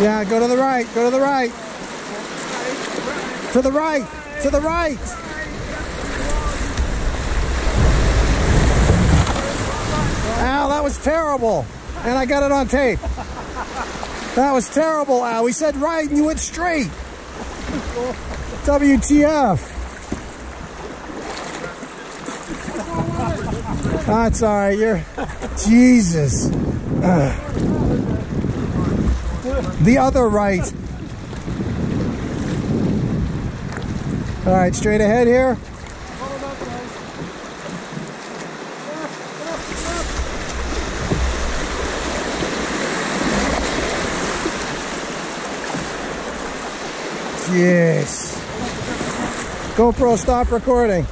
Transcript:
Yeah, go to the right. Go to the right. To the right. To the right. Al, that was terrible. And I got it on tape. That was terrible, Al. We said right and you went straight. WTF. That's all right. You're Jesus. Uh, the other right. All right, straight ahead here. Yes. GoPro, stop recording.